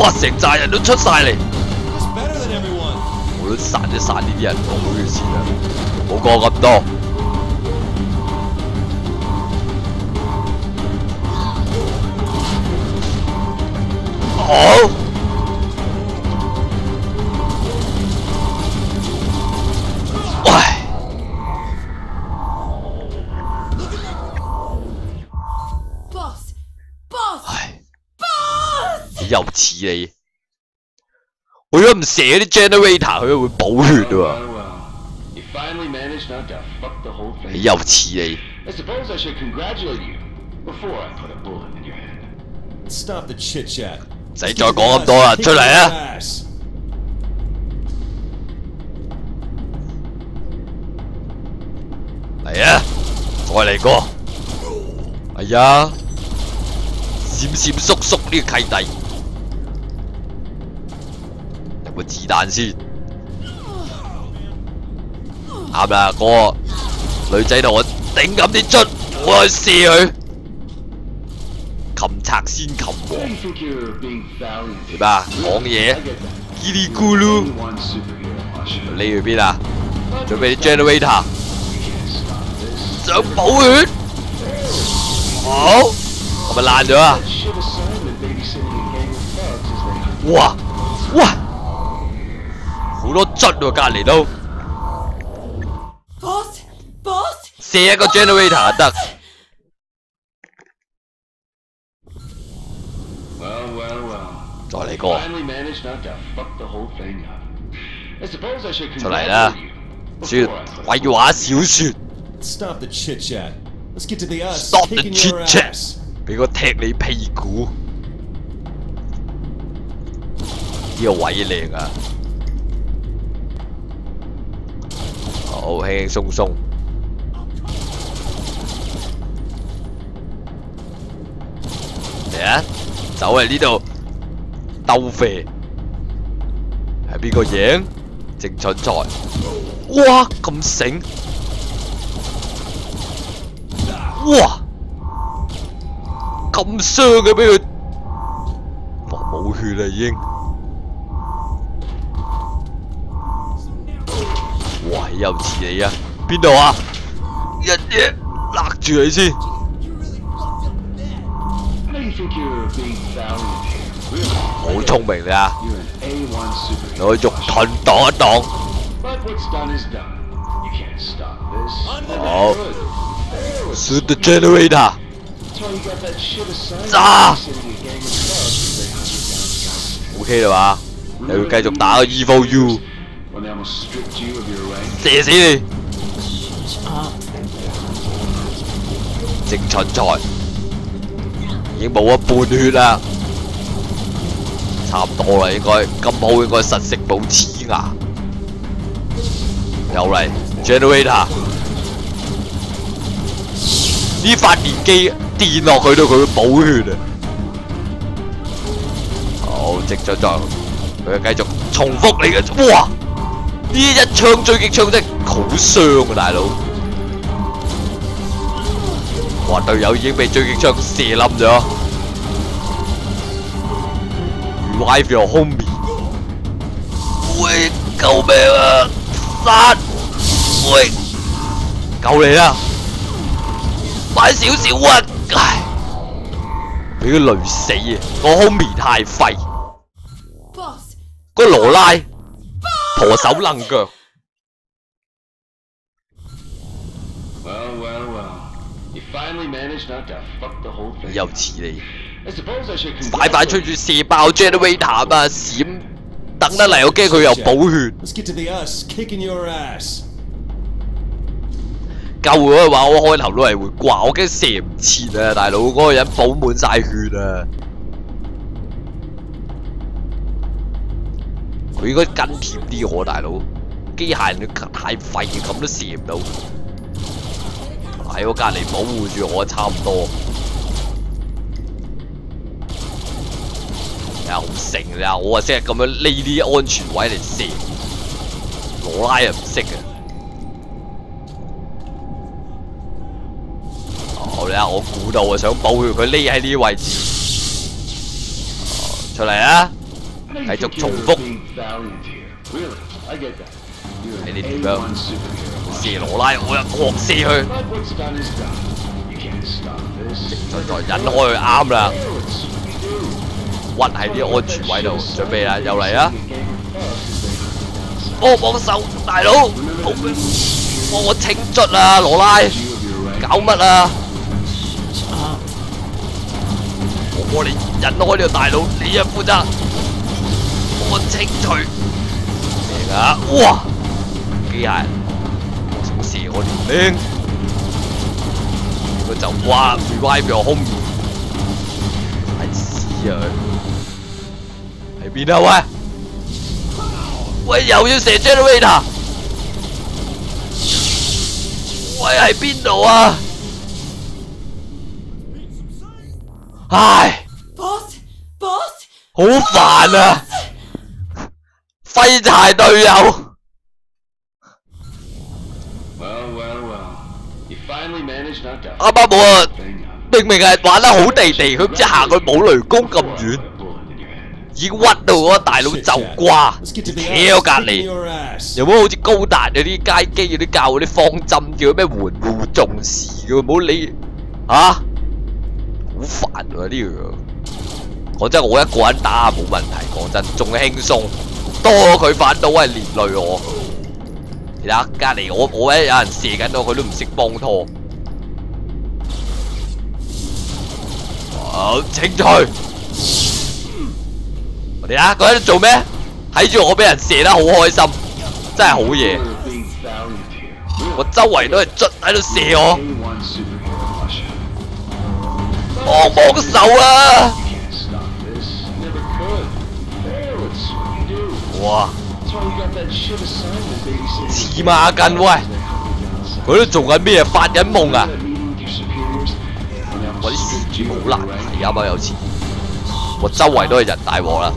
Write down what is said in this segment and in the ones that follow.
哇！成扎人都出晒嚟.我都散一散呢啲人我好嘅事啊，冇講咁多。好。又似你。我如果唔射啲 generator，佢會補血 whole 你.又似你。I suppose I should congratulate you before I put a bullet in your head. Stop the chit chat. 唔使再講咁多啦，出嚟啊.嚟啊！再嚟個。哎呀，閃閃縮縮呢個契弟，子弹先。啱啦哥女仔度我顶紧啲卒我去射佢。擒贼先擒王。对吧讲嘢？叽里咕噜你去边啊？准备 generator 想保血？好我咪烂咗啊？哇哇好多樽喎，隔離都 Boss! Boss! 射一個 generator 得，Well, well, well. 再嚟 should 出嚟啦 a 鬼話小説 Stop the chit chat. Let's get to the us Stop the chit-chat. ass. 俾我踢你屁股，呢個位靚啊！好輕輕鬆鬆，嚟啊！走嚟呢度鬥肥，係邊個贏？正春菜，哇咁醒！哇！咁傷嘅俾佢，哇冇血啦已經，又似你啊。边度啊？一嘢勒住佢先。好聪明你啊继续弹挡一挡好。Super generator 砸 ok 啦话你要继续打 evo u 射死你！正春菜已經冇一半血啦，差唔多啦，應該金鋪應該實食冇黐牙。又嚟 generator，呢發電機電落去到佢會補血啊！好，直咗咗，佢繼續重複你嘅，哇！呢一槍追擊槍真係好傷啊，大佬！哇，隊友已經被追擊槍射冧咗。Revive your homie！喂，救命啊！殺！喂，救你啦！快少少啊！唉，俾佢雷死啊！個 homie 太廢，Boss! 個羅拉陀手楞脚。 Well, well, well. You finally managed not to fuck the whole thing. 又 up. 似你， I suppose I should 快快吹 congratulate 住射爆 generator 啊！闪，等得嚟，我惊佢又补血。 Let's get to the us kicking your ass. 救佢嘅话，我开头都系会挂，我惊射唔切啊！大佬嗰、个人补满晒血啊！ 佢應該跟貼啲我大佬，機械人佢太廢，咁都射唔到。喺我隔離保護住我，差唔多。又好醒啊！我啊識咁樣匿啲安全位嚟射，罗拉又唔識嘅。好啦，我估到啊，想保護佢匿喺呢位置。出嚟啊！繼續重複。你哋點樣？射羅拉，我一狂射佢。就再引開佢，啱啦。屈喺啲安全位度，準備啦，又嚟啦。幫幫手，大佬，幫我清卒啊，羅拉，搞乜啊？我幫你引開呢個大佬，你啊負責。我清除。嚟啦！哇！機械人，我想射我條命，佢就哇 revive your homie，係屎啊佢！喺邊啊喂？喂，又要射 generator！喂，喺邊度啊？唉，Boss! Boss! 好煩啊！废柴队友， Well, well, well. You finally managed not to 啱啱我啊， thing up. 明明系玩得好地地，佢唔知行去冇雷公咁远， Bullet in your head. 已经屈到嗰个大佬 Shit, 就 Jack. 瓜， Let's get to the 企喺 us 我隔 kicking 离。 your ass. 有冇好似高达嗰啲街机嗰啲教嗰啲方针叫咩援护重视嘅？唔好理吓，好烦喎呢样。讲真，我一个人打冇问题，讲真仲轻松， 多佢反到系连累我。其他隔篱我我咧有人射紧到佢都唔识帮拖。好清脆我哋啊佢喺度做咩？睇住我俾人射得好开心。真系好嘢。我周围都系卒喺度射我。帮帮手啊。哇！芝麻筋喂，佢都做紧咩？发紧梦啊！我啲树枝好难睇啊！我有次，我周围都系人大镬啦。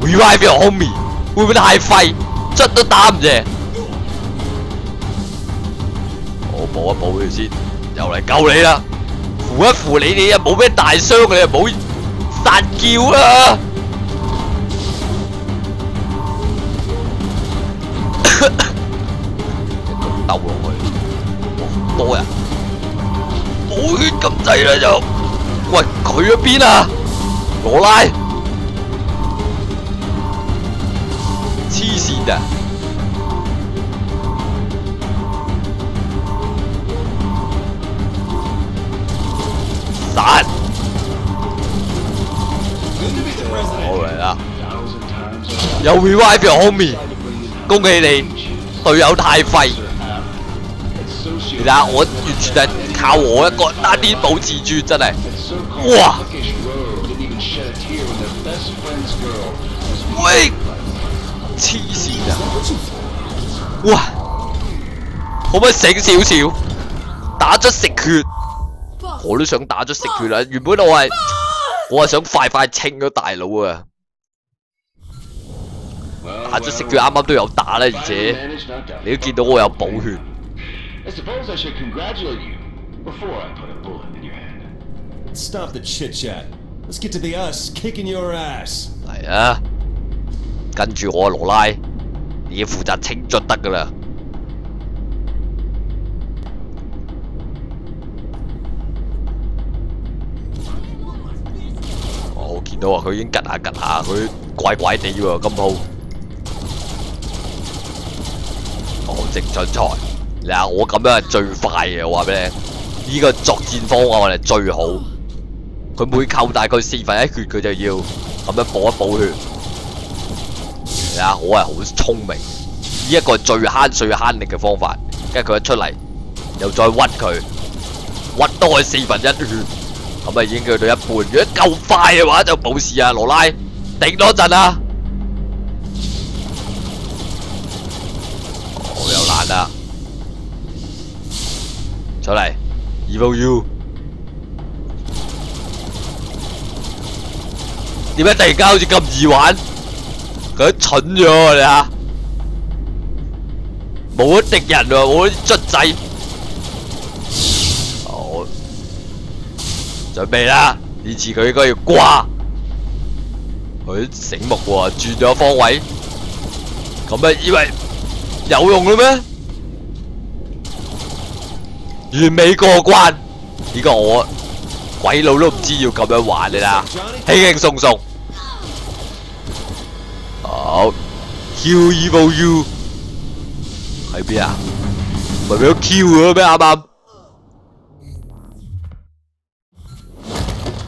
Revive your homie，会唔会太废？出都打唔啫。我补一补佢先，又嚟救你啦！扶一扶你哋啊，冇咩大傷，你啊唔好殺叫啦！兜落去，哇多人，冇血咁滯啦就，喂佢喺邊啊？羅拉，黐線啊！有 revive your homie，恭喜你，队友太废。其实我完全系靠我一个单啲保持住，真系，哇！喂，黐线啊！哇，可唔可以醒少少？打咗食血，我都想打咗食血啦。原本我系我系想快快清咗大佬啊！咗食血啱啱都有打啦，而且你都見到我有補血。I suppose I should congratulate you before I put a bullet in your head. Stop the chit chat. Let's get to the us kicking your ass. 嚟啊！跟住我羅拉，你負責清卒得噶啦。哦我見到啊，佢已經吉下吉下，佢怪怪地喎，今鋪。我直進才，你睇我咁樣係最快嘅，我話俾你聽，呢、個作戰方案我哋最好。佢每扣大概四分一血，佢就要咁樣補一補血。係啊，我係好聰明，呢一個係最慳水慳力嘅方法。跟住佢一出嚟，又再屈佢，屈多佢四分一血，咁啊已經去到一半。如果夠快嘅話就冇事啊，羅拉，頂多陣啊！出嚟，Evil U。點解突然間好似咁易玩？佢蠢咗喎你睇，冇咗敵人喎，冇啲卒仔。好準備啦！呢次佢應該要掛。佢醒目喎，轉咗方位。咁啊，以為有用啦咩？完美過關，呢個我鬼佬都唔知要咁樣玩你啦，輕輕鬆鬆。好，Q Evil U 喺邊啊？咪俾咗 Q 咗咩啱啱？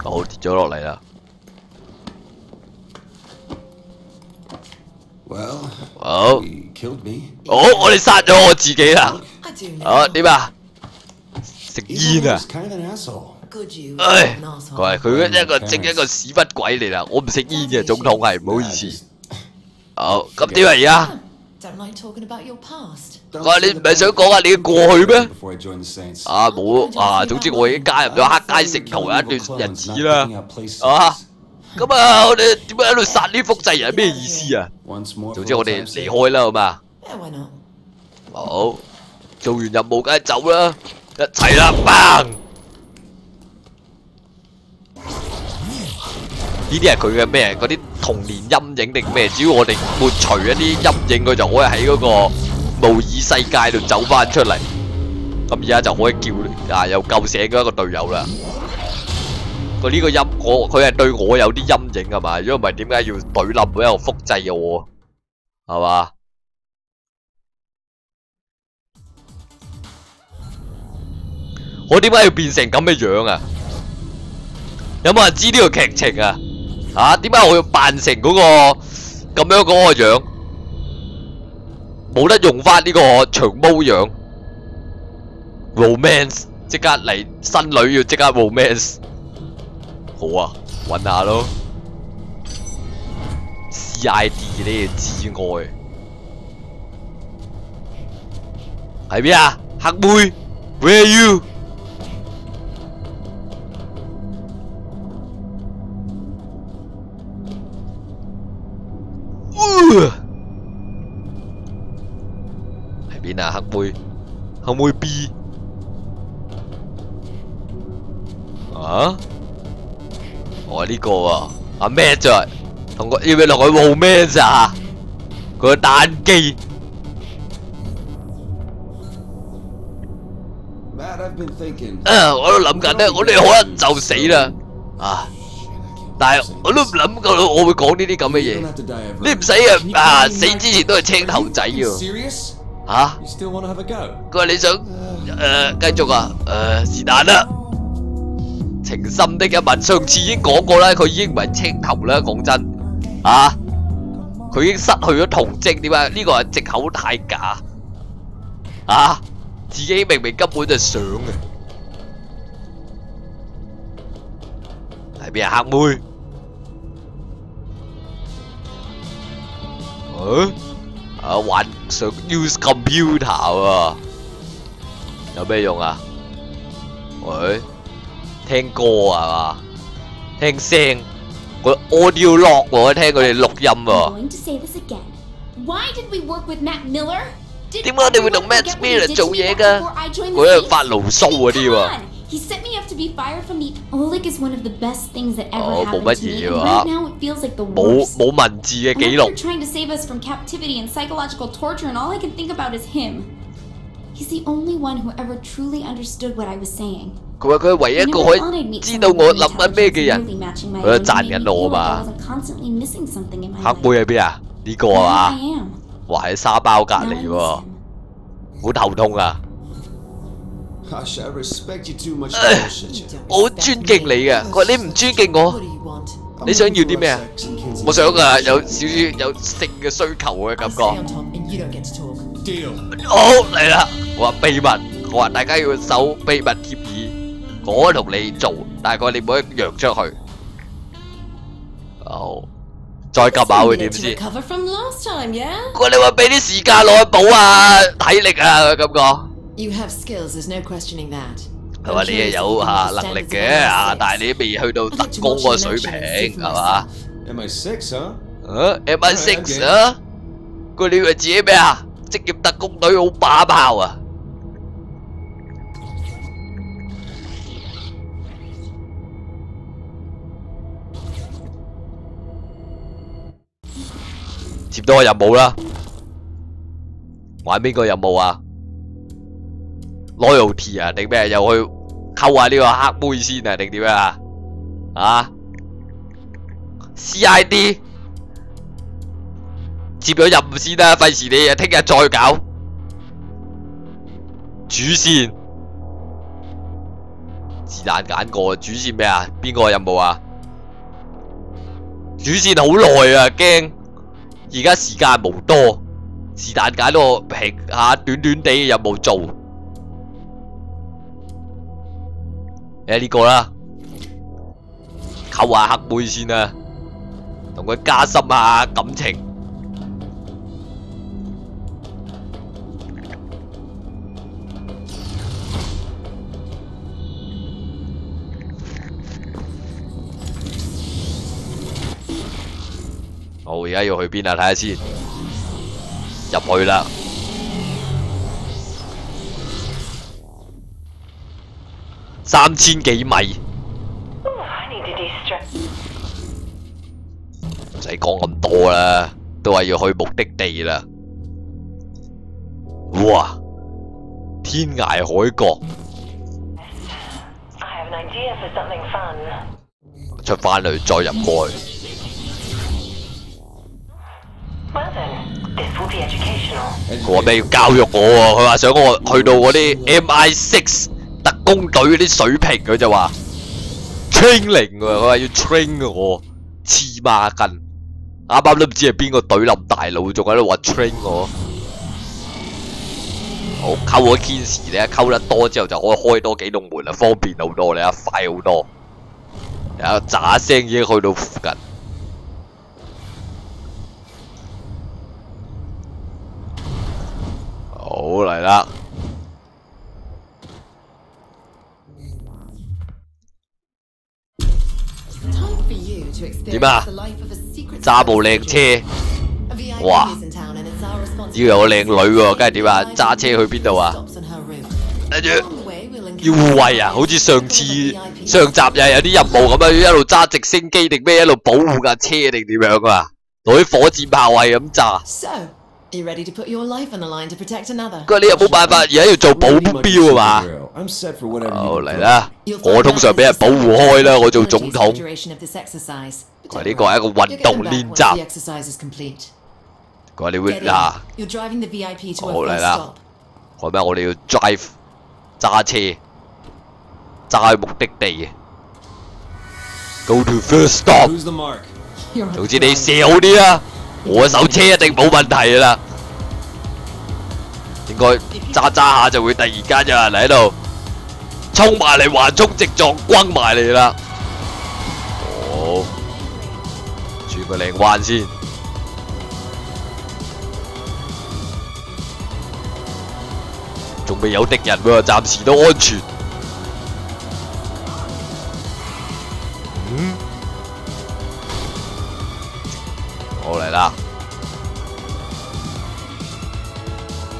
好跌咗落嚟啦。Well, 好，he killed me. 好，我哋殺咗我自己啦。啊，點啊？食烟啊！唉，佢佢一个正一个屎忽鬼嚟啦！我唔食烟嘅，总统系唔好意思。好，咁点啊而家？我话你唔系想讲下你嘅过去咩？啊冇啊，总之我已经加入咗黑街食徒一段日子啦。啊，咁啊，我哋点解喺度杀呢复制人咩意思啊？总之我哋离开啦，好嘛？好，做完任务梗系走啦。一齊啦，bang！呢啲係佢嘅咩？嗰啲童年陰影定咩？只要我哋抹除一啲陰影，佢就可以喺嗰個模擬世界度走翻出嚟。咁而家就可以叫啊，又救醒咗一個隊友啦。佢呢個陰，我佢係對我有啲陰影系嘛？如果唔係點解要怼冧一個複製嘅我？係嘛？我點解要變成咁嘅樣啊？有冇人知呢個劇情啊？啊，點解我要扮成嗰、個咁樣嗰個樣？冇得用翻呢個長毛樣，romance 即刻嚟新女要即刻 romance，好啊，揾下咯，CID 呢個至愛喺邊啊？黑妹，Where are you？妹，黑妹 B 啊？我呢個啊，阿 Matt 啫，同我要唔要落去 romance 啊？佢個單機。Matt, I've been thinking. 啊！我都諗緊咧，我哋可能就死啦啊！但係我都唔諗過我會講呢啲咁嘅嘢。你唔使啊！啊死之前都係青頭仔喎 serious? 嚇！You still want to have a go? 佢話你想誒繼續啊誒是但啦。情深的一吻，上次已經講過啦，佢已經唔係青頭啦，講真啊！佢已經失去咗童貞，點解呢個係藉口太假啊？自己明明根本就想嘅，係邊啊黑妹？啊啊玩想 use computer 喎，有咩用啊？喂，听歌啊嘛，听声，个 audio log 喎，听佢哋录音 I'm 喎。 going to say this again. Why did we work with Matt Miller? Did 点解你会同 everyone Matt forget what he Miller did 做 to me 嘢 back 㗎 before I joined the 佢系 Saints? 发牢骚嗰啲 Come 喎。 on! He set me up to be fired from the Oleg is one of the best things that ever Oh, happened冇乜 to me. 嘢 And 喎 right now it feels like the 冇 worst. 冇文字嘅 I'm 记 out 录 here。trying to save us from captivity and psychological torture, and all I can think about is him. He's the only one who ever truly understood what I was saying. 佢话佢系唯一一 You 个 know, 可 I thought I'd 以 meet 知 someone 道我 with 谂紧咩嘅 intelligence 人 and。really matching my 佢就 own, 赞 who made 紧 me 我 feel like 嘛 I wasn't constantly missing something in my 黑 life. 妹喺边啊？呢个 Now 啊 I am. 哇喺沙包隔 Now I 离 miss 喎， him. 好头痛啊！ Gosh, I respect you too much to Ugh. bullshit you. 我好尊敬你嘅，佢话你唔尊敬我 What，do you want? 你想要啲咩啊？ Sex and kids and 我想 stuff. 啊有少少有性嘅需求嘅 I 感 stay 觉。 on top and you don't get to talk. Deal. 好嚟啦！我话秘密，我话大家要守秘密协议，我同你做，但系佢话你唔可以扬出去。好，再揿下会点 To 先？ recover from last time, yeah? 佢话你话俾啲时间攞去补啊，体力啊，佢咁讲。 You have skills, there's no questioning that. 佢话你系有吓能力嘅啊，但系你未去到特工个水平，系嘛？Am I six 啊？啊，Am I six 啊？个你以为自己咩啊？职业特工队好霸炮啊？接到个任务啦，玩边个任务啊？？loyalty 啊，定咩？又去溝下呢個黑妹先啊？定點樣啊？啊？CID 接咗任務先啦，費事你啊聽日再搞。主線是但揀個主線咩啊？邊個任務啊？主線好耐啊，驚而家時間無多，是但揀個平下短短地嘅任務做。呢個啦，扣下黑妹先啦，同佢加深下感情。好，而家要去邊啊？睇下先，入去啦。三千几米，唔使讲咁多啦，都系要去目的地啦。哇，天涯海角，出翻嚟再入去。佢话咩要教育我？佢话想我去到嗰啲 M I Six。特工队嗰啲水平，佢就话 training 喎，佢话要 train 我，黐孖筋。啱啱都唔知系边个队冧大佬，仲喺度话 train 我。好沟咗 Kinsy 你一溝得多之后就可以开多几栋门啦，方便好多，你一快好多。有喳聲已經去到附近。好嚟啦！点啊？揸部靓车，哇！要有个靓女喎、梗系点啊？揸车去边度啊？跟住要护卫啊，好似上次上集又有啲任务咁啊，一路揸直升机定咩，一路保护架车定点样啊？攞啲火箭炮位咁炸。you ready to put your life on the line to protect another? 佢话你又冇办法，而家要做保镖啊嘛。 I'm set for whatever 好 you 嚟 prefer. 啦， You'll find 我通常 out 俾人 this 保 is 护开啦，我做 the 总统。 duration of this exercise. But 佢话 don't 呢个系一个 worry, 运 you'll 动 get them 练 back once 习 the。exercise is complete. 佢话你会 Get in. 嗱， You're driving the VIP to a 好嚟 first 啦 stop. 佢话咩？我哋要 drive 揸车揸去目的地嘅，go to first stop。 Who's the mark? You're a 总之你 pro. 射好啲啦， 我手車一定冇問題噶啦。應該揸揸下就會突然間有人喺度冲埋嚟，橫衝直撞，轟埋嚟啦。好，轉個靚彎先。仲未有敵人喎，暫時都安全。好嚟啦，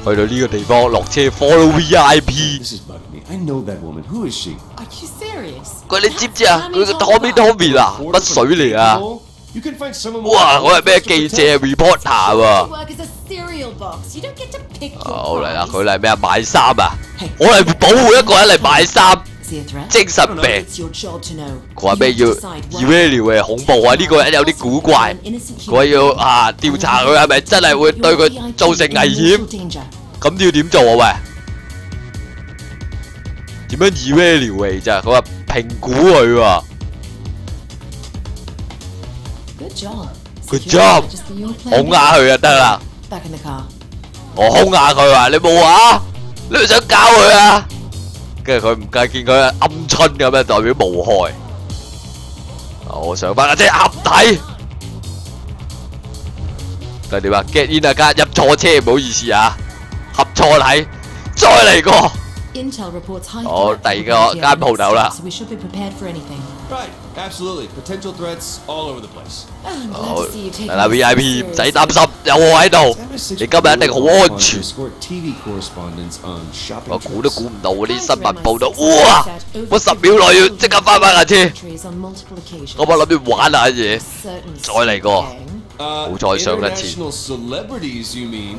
去到呢个地方落车，follow VIP。 This is bugging me. I know that woman. Who is she? Are you serious? 佢你知唔知啊？佢个 Tommy Tommy 啊，乜水嚟啊？ You can find someone more 哇！我系咩记者 reporter 喎？ Work as a cereal box. You don't get to pick your 好嚟啦， prize. 佢嚟咩啊？买衫啊！我嚟保护一个人嚟买衫， 精神病。佢话咩要 evaluate 恐怖啊？呢、个人有啲古怪，佢要啊调查佢系咪真系会对佢造成危险？咁要点做啊？喂，点样 evaluate 啫？佢话评估佢啊。Good job，哄下佢就得啦。我哄下佢啊，你冇啊？你想搞佢啊？跟住佢唔計見佢暗春咁樣，代表無害。我上翻架車合體，跟住點啊？get in 啊，家入錯車，唔好意思啊，合錯體，再嚟過。Intel reports high 好第二個間鋪頭啦。So we should be prepared for anything. Right. Absolutely. Potential threats all over the place. I'm glad 好，to see you taking 嚟啦 this VIP，唔使 seriously. 擔心，有我喺度，MI6 你今日一定好安全。Escort TV correspondents on shopping 我估都 trips. 估唔到嗰啲新聞報道，哇！我十秒內要即刻翻返架車，Countries on multiple occasions. 我冇諗住玩下嘢。Certain 再嚟過 gang Uh, 好再上一次。international celebrities, you mean?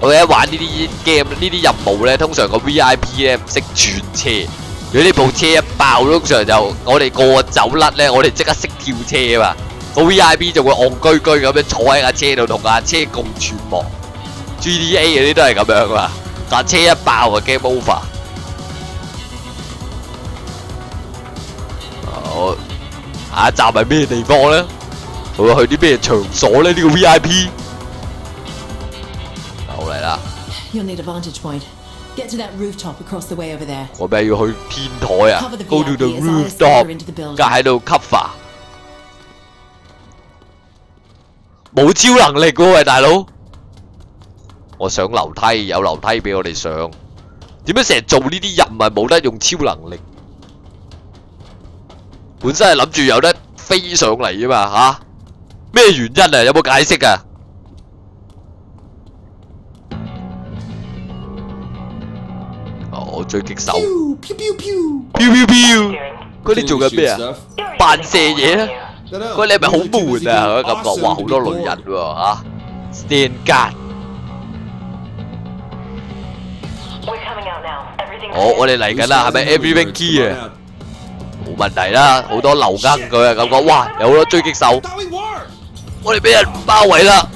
我哋一玩呢啲 game 呢啲任務咧，通常個 VIP 咧唔識轉車。如果呢部车一爆，通常就我哋个个走甩咧，我哋即刻识跳车啊嘛。个 VIP 就会戆居居咁样坐喺架车度同架车共存亡。GTA 嗰啲都系咁樣啊，架车一爆啊 game over。好，下一站系咩地方咧？我會去啲咩场所咧？呢、个 VIP。好嚟啦！You'll need a vantage point. Get to that rooftop across the way over there. 我咪要去天台啊 the，go to the building. 梗喺度 cover。冇超能力喎喂，大佬！我上樓梯，有樓梯俾我哋上。點解成日做呢啲任務冇得用超能力？本身係諗住有得飛上嚟啊嘛吓？咩原因啊？有冇解釋啊？哦，狙击手， Pew, pew, pew, pew. 飘飘飘， Doing. 嗰啲做紧咩 Shoot 啊？ stuff. You're 扮 easily 射嘢 fooled, 啊！ aren't you? No, no, 喂，你系咪好 really too busy 闷啊？ being 咁讲 awesome 话 to 好 be 多女人 bored. 喎吓，stand guard。 We're coming out now. Everything's 我我 clear. 哋嚟紧啦，系咪 Who's everything got key the 啊？冇问题啦，好多流更佢啊咁讲，哇，有好多狙击手， Thought we were. 我哋俾人包围啦！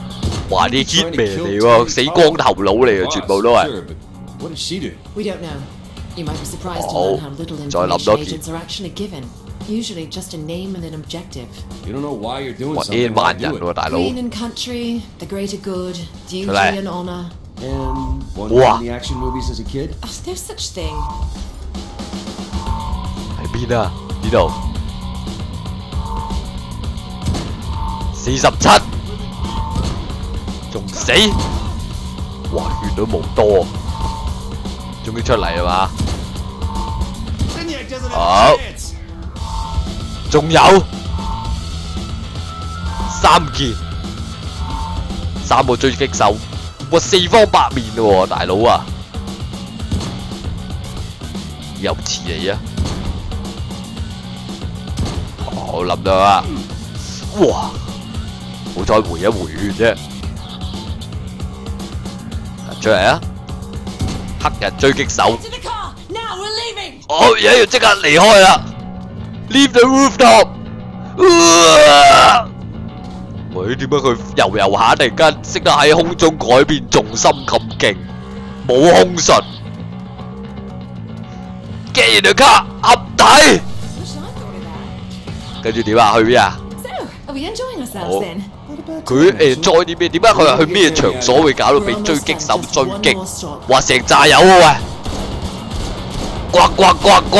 哇，啲 hitman 嚟喎，死光头佬嚟嘅，全部都系。 Sure, but What did she do? We don't know. You might be surprised to Oh, learn how little 再諗 information 多啲 agents are actually given. Usually just a name and an objective. You don't know why you're doing 哇 something.，N why 萬 do 人 it. 喎，大佬。Green and country, the greater good, duty Right. and honor. And one Wow. in the action movies as a kid? Oh, no such thing. 喺邊啊？呢度四十七，仲死？哇，血都冇多，終於出嚟係嘛 Oh. chance. 仲有三件，三個狙擊手，哇，四方八面喎，大佬啊！有似你啊！我諗到啦，哇！好彩回一回血啫，出嚟啊！黑人狙击手。 To the car! Now we're leaving! 我而家要即刻离开啦！Leave the rooftop！啊喂，点解佢游游下突然间识得喺空中改变重心咁劲？冇空术，get in the car 合体， Wish I thought of that. 跟住点啊？去边啊？ So, are we enjoying ourselves Oh. then? 佢诶 join 啲咩？点解佢话去咩场所会搞到俾狙击手追击？哇！成扎友啊喂！呱呱呱呱！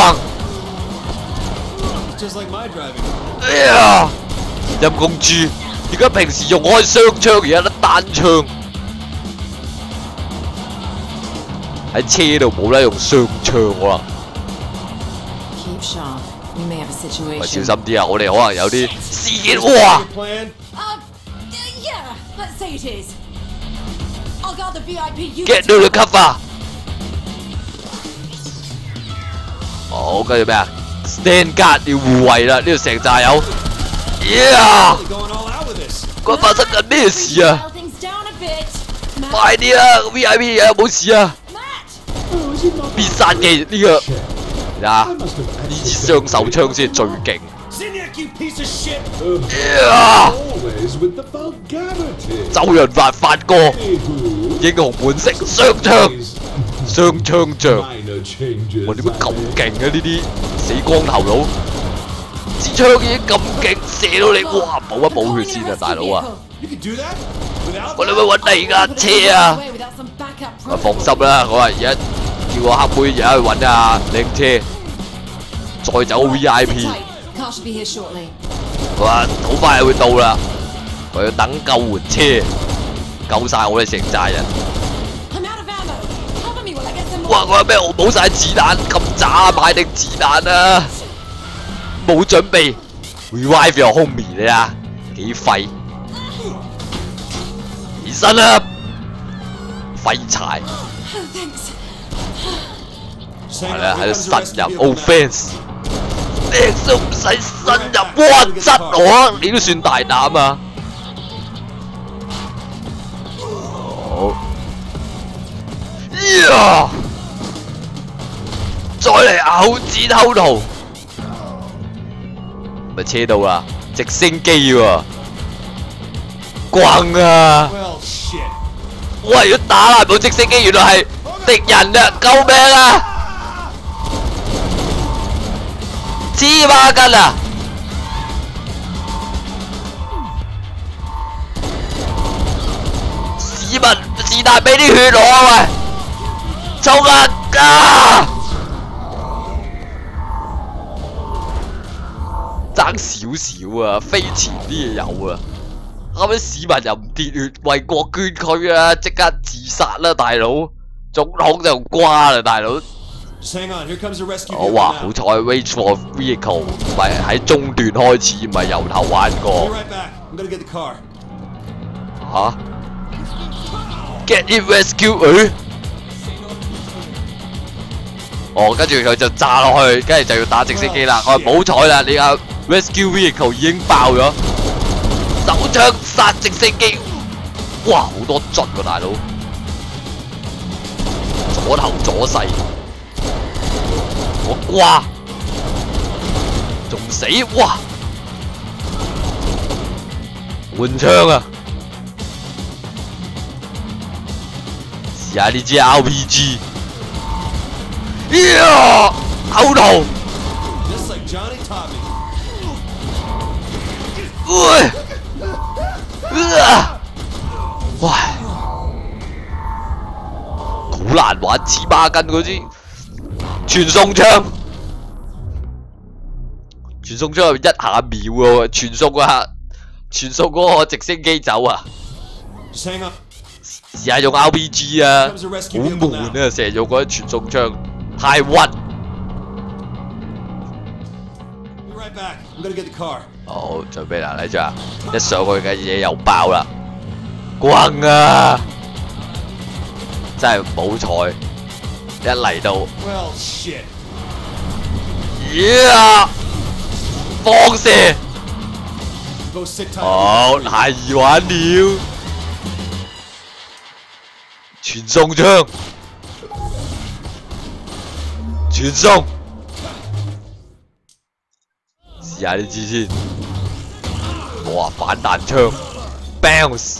Just like my driving. 哎呀，阴公猪，点解平时用开双枪，而家得单枪？喺车度冇得用双枪可能， Keep sharp. We may have a 喂，小 situation. 心啲啊！我哋可能有啲事件，哇！ get to the cover。好，跟住咩啊？stand guard 要护卫啦，呢度成扎友。呀！ Really going all out with this. 佢发生紧咩事啊？ Dial things down a bit. Matt, 快啲啊！VIP 有冇事啊？ Matt! 必杀技呢个啊！呢支双手枪先系最劲。 Zinyak, you piece of shit! Yeah! Always with the vulgarity. 周润发发哥， Anywho, 英雄本色双枪 these 双枪将， minor changes. 哇点解咁劲啊？呢啲死光头佬，支枪已经咁劲，射到你，哇！补一补血先啊，大佬啊！ You can do that? Without 我哋咪揾第二架车啊！啊放心啦，我话而家叫个黑妹而家去揾啊靓车，再走 VIP。 Car should be here shortly. 哇，好快就会到啦！我要等救援车，救晒我哋成扎人。 I'm out of ammo. Cover me while I get some 哇！ more. 我话咩？我冇晒子弹，咁渣买定子弹啊！冇准备，revive your homie 你啊，几废！起身啦，废柴！ Oh, thanks. Saying 系啦， here 喺度 comes the 呻 你都唔使伸入，哇！窒我，你都算大胆啊！好，再嚟咬字偷渡，咪车到啦，直升机喎、啊，我啊！要打烂部直升机，原来系敌人啊！救命啊！黐孖筋啊！市民是但俾啲血我啊喂！衝啊！啊！爭少少啊，飞前啲嘢有啊！啱啱市民又唔跌血，為國捐躯啊！即刻自殺啦，大佬！總統就瓜啦，大佬！我话好彩，wait for vehicle，唔系喺中段开始，唔系由头玩过。啊？Get it rescue？诶，哦，跟住佢就炸落去，跟住就要打直升机啦。我唔好彩啦，你阿 rescue vehicle 已经爆咗，手枪杀直升机，哇，好多卒啊大佬，左头左势。我瓜，仲死哇！換槍啊！試下呢支 RPG。呀！口頭，Just like Johnny taught me. 喂！啊！喂！好難玩，黐孖筋嗰支传送枪，传送枪一下秒喎、传送啊，传送嗰个直升机走啊！试下用 RPG 啊，好闷啊，成日用嗰啲传送枪，太屈。好，准备啦，呢只一上去嘅嘢又爆啦，棍啊！真系冇彩。一嚟到，Well, shit. 呀！放射，Go sit tight. 好太易玩了。傳送槍，傳送，試下呢支先。哇！反彈槍，bounce，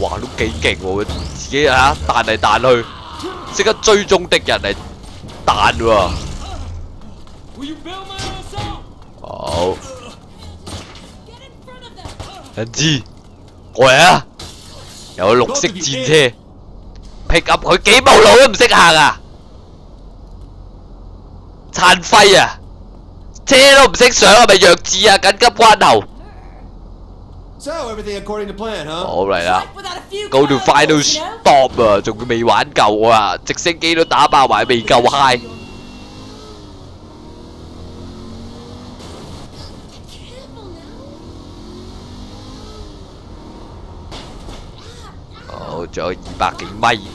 哇都幾勁喎！佢自己啊彈嚟彈去，即刻追踪敌人嚟弹喎！好，人知过嚟啊！有绿色战车，pick up 佢几步路都唔识行啊！残废啊！车都唔识上，系咪弱智啊？紧急关头！So everything according to plan, huh? 好嚟啦 Life without a few ，Go to final curveballs, you know? stop 啊！仲未玩够啊！直升机都打爆埋，未够 high。 Careful now. 好，仲有二百几米。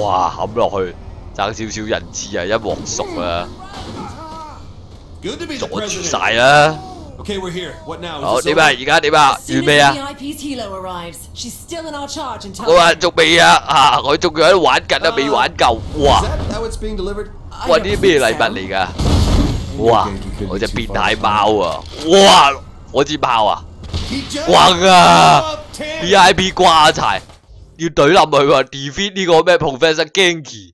哇！冚落去， 争少少人质啊，一镬熟啊，阻住晒啦。好，点啊？而家点啊？预未啊？我话仲未啊？啊，我仲喺度玩紧啊，未玩够。哇！哇，啲咩礼物嚟噶？哇！我只变态猫啊！哇！我只炮啊！轰啊！V I P 挂柴，要怼冧佢喎！Defeat 呢个咩 Professor Genki。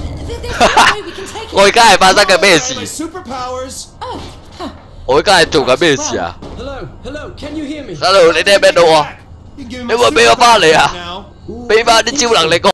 我而.家系发生紧咩事. Oh. 我而家系做紧咩事啊 Hello, hello, can you hear me?？Hello，你听唔听到啊？You can give him 你會俾我翻嚟啊.俾翻啲超能力我。